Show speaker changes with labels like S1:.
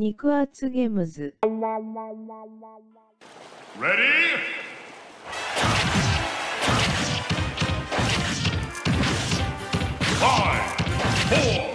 S1: 肉厚ゲームズ
S2: Ready? Five, four,